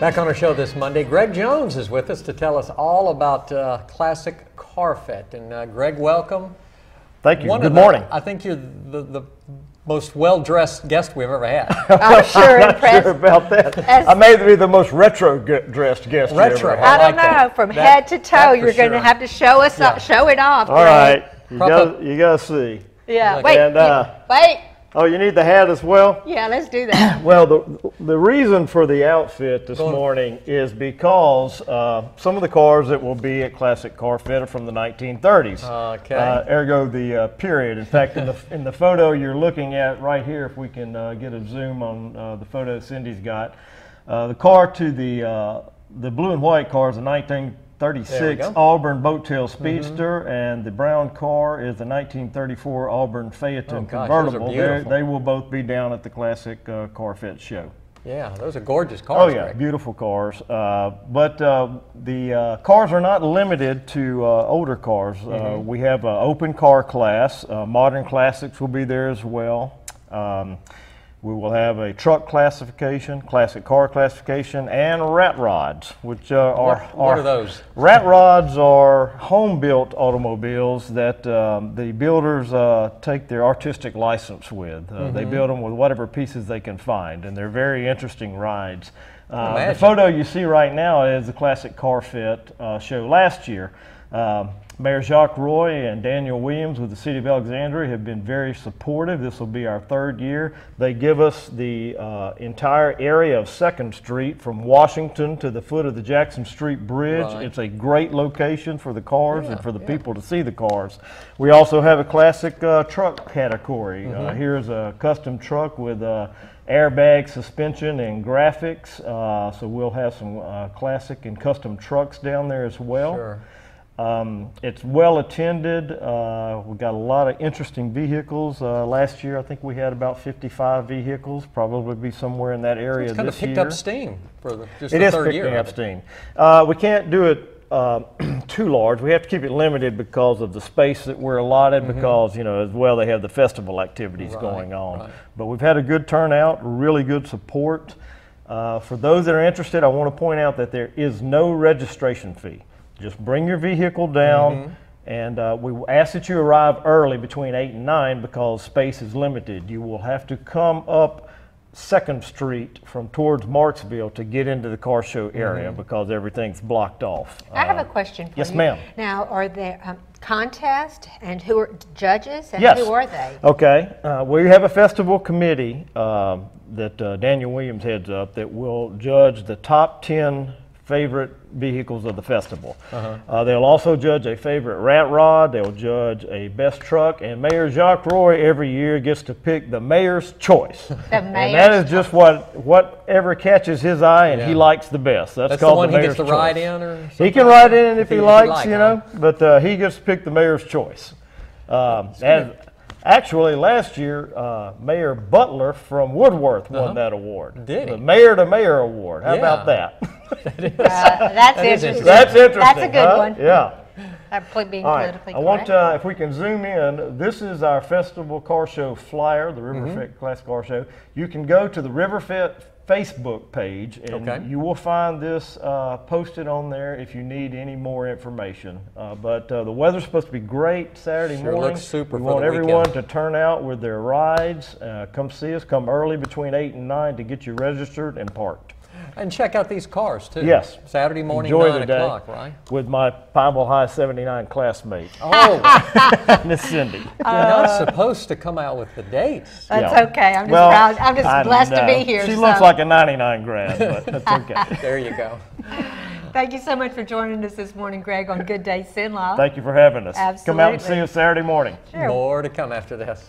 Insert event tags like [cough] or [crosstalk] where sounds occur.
Back on our show this Monday, Greg Jones is with us to tell us all about uh, classic Car Fete. And uh, Greg, welcome. Thank you. One Good of the- morning. I think you're the, the most well-dressed guest we've ever had. [laughs] I'm sure Not impressed. sure about that. As- I may be the most retro-dressed guest Retro. ever I had. I don't like that. know. From That- head to toe, you're going to sure. have to show us, Yeah. show it off. All Greg. right, you got you got to see. Yeah. Look, Wait. and, uh, wait. Oh, you need the hat as well? Yeah, let's do that. [coughs] well, the, the reason for the outfit this morning is because uh, some of the cars that will be at Classic Car Fete are from the 1930s. Okay. Uh, ergo, the uh, period. In fact, in, the, in the photo you're looking at right here, if we can uh, get a zoom on uh, the photo Cindy's got, uh, the car to the, the blue and white car is a 19 36 Auburn Boattail mm-hmm. Speedster, mm-hmm. and the brown car is the 1934 Auburn Phaeton oh, gosh, convertible. They will both be down at the classic uh, car fete show. Yeah, those are gorgeous cars. Oh yeah, Rick. beautiful cars. Uh, but uh, the uh, cars are not limited to uh, older cars. Uh, mm-hmm. we have an open car class. modern classics will be there as well. Um, we will have a truck classification, classic car classification, and rat rods, which uh, are What- what are those? Rat rods are home-built automobiles that um, the builders uh, take their artistic license with. Uh, They build them with whatever pieces they can find, and they're very interesting rides. Uh, the photo you see right now is the classic car fete uh, show last year. Um, Mayor Jacques Roy and Daniel Williams with the City of Alexandria have been very supportive. This will be our third year. They give us the uh, entire area of Second Street from Washington to the foot of the Jackson Street Bridge. Right. It's a great location for the cars and for the yeah. people to see the cars. We also have a classic uh, truck category. Uh, Mm-hmm. here's a custom truck with uh, airbag suspension and graphics. Uh, so we'll have some uh, classic and custom trucks down there as well. Sure. Um, it's well attended. Uh, we've got a lot of interesting vehicles. Uh, last year, I think we had about 55 vehicles. Probably be somewhere in that area It's kind of picked year. up steam for the, just It the is third picking year. up steam. Uh, we can't do it uh, [clears throat] too large. We have to keep it limited because of the space that we're allotted. Because you know, as well, they have the festival activities. Right, going on. right. But we've had a good turnout, really good support. Uh, for those that are interested, I want to point out that there is no registration fee. Just bring your vehicle down. Mm-hmm. And uh, we ask that you arrive early between 8 and 9 because space is limited. You will have to come up Second Street from towards Marksville to get into the car show area Mm-hmm. because everything's blocked off. I have Uh, a question for yes, you. Yes, ma'am. Now, are there um, contests and who are judges and Yes. who are they? Okay, uh, we have a festival committee um, that uh, Daniel Williams heads up that will judge the top 10 favorite vehicles of the festival. Uh-huh. Uh, they'll also judge a favorite rat rod, they'll judge a best truck, and Mayor Jacques Roy every year gets to pick the mayor's choice. [laughs] The and that is just what whatever catches his eye and he likes the best. That's, That's the one he mayor's gets to ride choice. in, or He can ride in if, he if likes, like, you huh? know, but uh, he gets to pick the mayor's choice. Um, and actually, last year, uh, Mayor Butler from Woodworth won Uh-huh. that award. Did he? The Mayor to Mayor Award. How Yeah. about that? [laughs] [laughs] Uh, that's [laughs] That is interesting. interesting. That's interesting. That's a good huh? one. Yeah. I'm being All right. I want correct. uh, if we can zoom in. This is our festival car show flyer, the Mm-hmm. Riverfete Classic Car Show. You can go to the Riverfete Facebook page, and Okay. you will find this uh, posted on there if you need any more information. Uh, but uh, the weather's supposed to be great Saturday Sure morning. looks super We want everyone weekend. to turn out with their rides. Uh, come see us. Come early between eight and nine to get you registered and parked. And check out these cars too. Yes. Saturday morning, Enjoy nine the day o'clock, right? with my Pineville High 79 classmate, Oh, [laughs] Miss Cindy. you're not supposed to come out with the dates. That's Yeah. okay. I'm just Well, proud. I'm just I blessed to be here. She so. looks like a 99 grad, but that's [laughs] okay. There you go. Thank you so much for joining us this morning, Greg, on Good Day Cenla. Thank you for having us. Absolutely. Come out and see us Saturday morning. Sure. More to come after this.